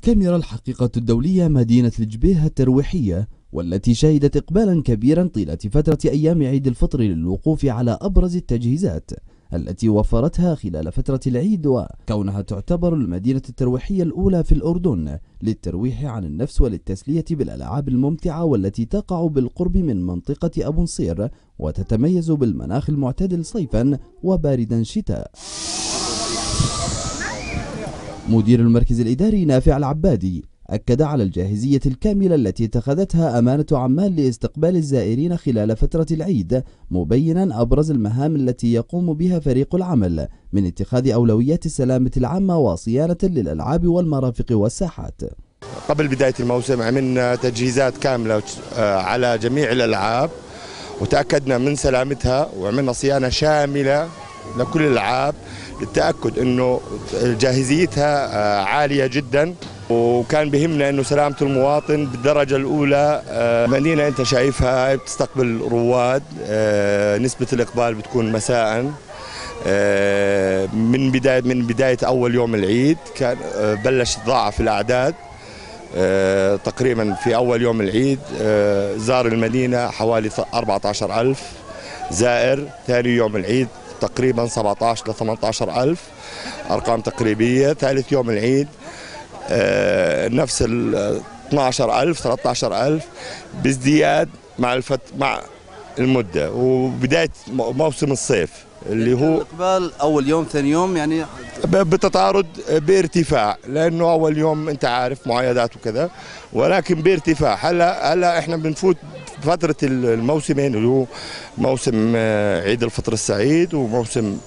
كاميرا الحقيقة الدولية مدينة الجبيهة الترويحية والتي شهدت إقبالا كبيرا طيلة فترة أيام عيد الفطر للوقوف على أبرز التجهيزات التي وفرتها خلال فترة العيد وكونها تعتبر المدينة الترويحية الأولى في الأردن للترويح عن النفس وللتسلية بالألعاب الممتعة والتي تقع بالقرب من منطقة أبو نصير وتتميز بالمناخ المعتدل صيفا وباردا شتاء. مدير المركز الإداري نافع العبادي أكد على الجاهزية الكاملة التي اتخذتها أمانة عمان لاستقبال الزائرين خلال فترة العيد مبينا أبرز المهام التي يقوم بها فريق العمل من اتخاذ أولويات السلامة العامة وصيانة للألعاب والمرافق والساحات. قبل بداية الموسم عملنا تجهيزات كاملة آه، على جميع الألعاب وتأكدنا من سلامتها وعملنا صيانة شاملة لكل الألعاب للتأكد أنه جاهزيتها آه، عالية جدا. وكان بهمنا إنه سلامة المواطن بالدرجة الأولى مدينة أنت شايفها بتستقبل رواد آه، نسبة الإقبال بتكون مساء. آه، من بداية من بداية أول يوم العيد كان آه، بلش تضاعف الأعداد تقريبا في أول يوم العيد زار المدينة حوالي 14000 زائر. ثاني يوم العيد تقريبا 17 ل 18000 أرقام تقريبية. ثالث يوم العيد آه، نفس ال 12000 13000 بازدياد مع الفت مع المدة. وبداية موسم الصيف اللي هو الاقبال أول يوم ثاني يوم يعني؟ بتتعارض بارتفاع لأنه أول يوم أنت عارف معايدات وكذا ولكن بارتفاع. هلا هلأ إحنا بنفوت فترة الموسمين اللي هو موسم آه، عيد الفطر السعيد وموسم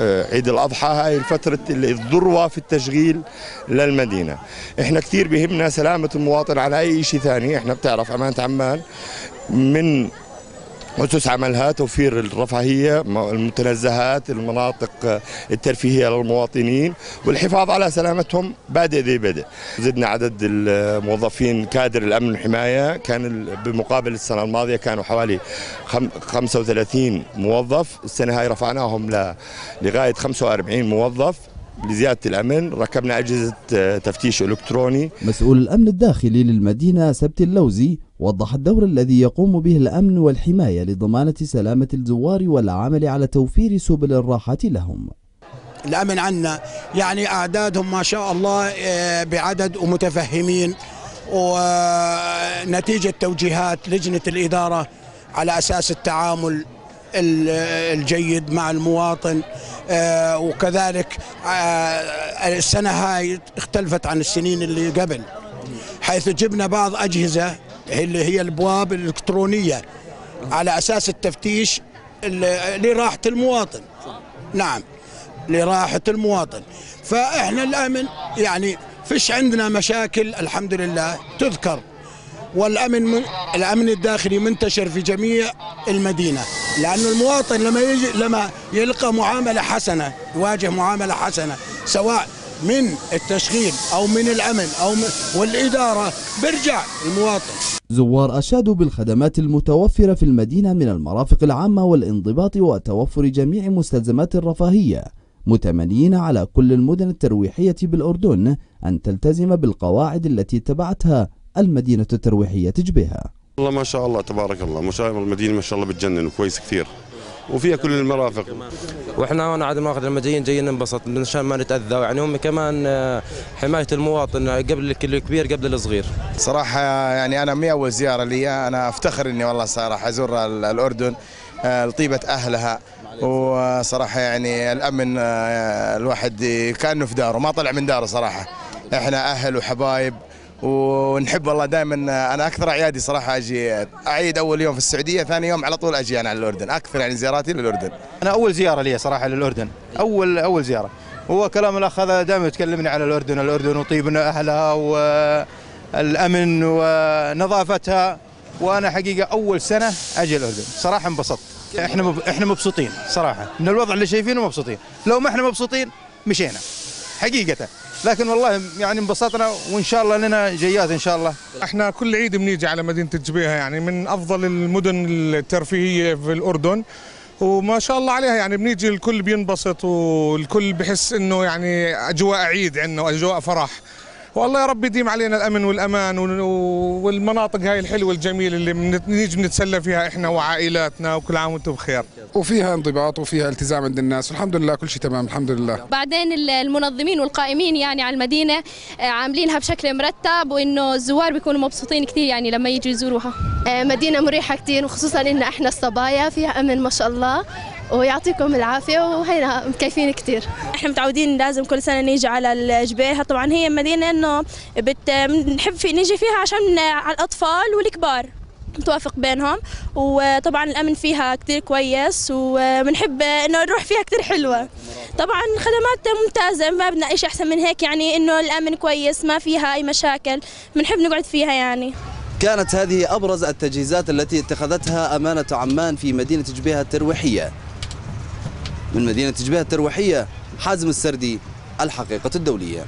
آه، عيد الأضحى هاي الفترة الذروه في التشغيل للمدينة. إحنا كثير بهمنا سلامة المواطن على أي شيء ثاني. إحنا بتعرف أمانة عمان من أسس عملها توفير الرفاهية المتنزهات المناطق الترفيهية للمواطنين والحفاظ على سلامتهم بادئ ذي بدء. زدنا عدد الموظفين كادر الأمن والحماية كان بمقابل السنة الماضية كانوا حوالي 35 موظف. السنة هاي رفعناهم لغاية 45 موظف لزيادة الأمن. ركبنا أجهزة تفتيش إلكتروني. مسؤول الأمن الداخلي للمدينة سبت اللوزي وضح الدور الذي يقوم به الأمن والحماية لضمانة سلامة الزوار والعمل على توفير سبل الراحة لهم. الأمن عنا يعني أعدادهم ما شاء الله آه، بعدد ومتفهمين ونتيجة توجيهات لجنة الإدارة على أساس التعامل الجيد مع المواطن آه، وكذلك آه، السنة هاي اختلفت عن السنين اللي قبل حيث جبنا بعض أجهزة اللي هي الابواب الإلكترونية. على أساس التفتيش لراحة المواطن. نعم لراحة المواطن. فإحنا الأمن يعني فيش عندنا مشاكل الحمد لله تذكر. والأمن من الأمن الداخلي منتشر في جميع المدينة. لأنه المواطن لما يجي لما يلقى معاملة حسنة يواجه معاملة حسنة سواء من التشغيل أو من الأمن أو من والإدارة بيرجع المواطن. زوار أشادوا بالخدمات المتوفرة في المدينة من المرافق العامة والانضباط وتوفر جميع مستلزمات الرفاهية متمنين على كل المدن الترويحية بالأردن أن تلتزم بالقواعد التي اتبعتها المدينة الترويحية تجبيها. والله ما شاء الله تبارك الله. مشاهد المدينة ما شاء الله بتجنن وكويس كثير. وفيها كل المرافق. وإحنا هنا عاد الماخذ لما جايين جايين ننبسط عشان ما نتأذى. يعني هم كمان آه، حماية المواطن قبل الكبير قبل الصغير. صراحة يعني أنا مي اول زياره لي. أنا أفتخر إني والله صراحة ازور الأردن آه، لطيبة أهلها. وصراحة يعني الأمن آه، الواحد كأنه في داره ما طلع من داره صراحة. إحنا أهل وحبايب. ونحب والله دائما أنا أكثر اعيادي صراحة أجي أعيد أول يوم في السعودية ثاني يوم على طول أجي أنا على الاردن أكثر يعني زياراتي للأردن. أنا أول زيارة لي صراحة للأردن أول أول زيارة. هو كلام الأخ هذا دائما يتكلمني على الأردن الأردن وطيب أهلها والأمن ونظافتها وأنا حقيقة أول سنة أجي الأردن. صراحة انبسطت. إحنا مب... إحنا مبسوطين صراحة. من الوضع اللي شايفينه مبسوطين. لو ما إحنا مبسوطين مشينا. حقيقة. لكن والله يعني انبسطنا وإن شاء الله لنا جيات إن شاء الله. إحنا كل عيد بنيجي على مدينة الجبيهه يعني من أفضل المدن الترفيهية في الأردن وما شاء الله عليها يعني بنيجي الكل بينبسط والكل بحس إنه يعني أجواء عيد عندنا واجواء فرح. والله يا رب يديم علينا الأمن والأمان وال- والمناطق هاي الحلوة الجميلة اللي بنت- نيجي نتسلى فيها إحنا وعائلاتنا وكل عام وأنتم بخير. وفيها انضباط وفيها التزام عند الناس. والحمد لله كل شيء تمام الحمد لله. بعدين ال- المنظمين والقائمين يعني على المدينة آه، عاملينها بشكل مرتب وإنه الزوار بيكونوا مبسوطين كثير يعني لما يجوا يزوروها. مدينة مريحة كثير وخصوصا إن إحنا الصبايا فيها أمن ما شاء الله ويعطيكم العافية وهينا مكيفين كثير إحنا متعودين لازم كل سنة نيجي على الجبيهه طبعا هي مدينه إنه بت... بنحب في نيجي فيها عشان على الأطفال والكبار. متوافق بينهم. وطبعا الأمن فيها كتير كويس وبنحب إنه نروح فيها كتير حلوة. طبعا خدمات ممتازة ما بدنا شيء أحسن من هيك يعني إنه الأمن كويس ما فيها أي مشاكل. بنحب نقعد فيها يعني. كانت هذه أبرز التجهيزات التي اتخذتها أمانة عمان في مدينة جبيهة الترويحية. من مدينة جبيهة الترويحية حازم السردي الحقيقة الدولية.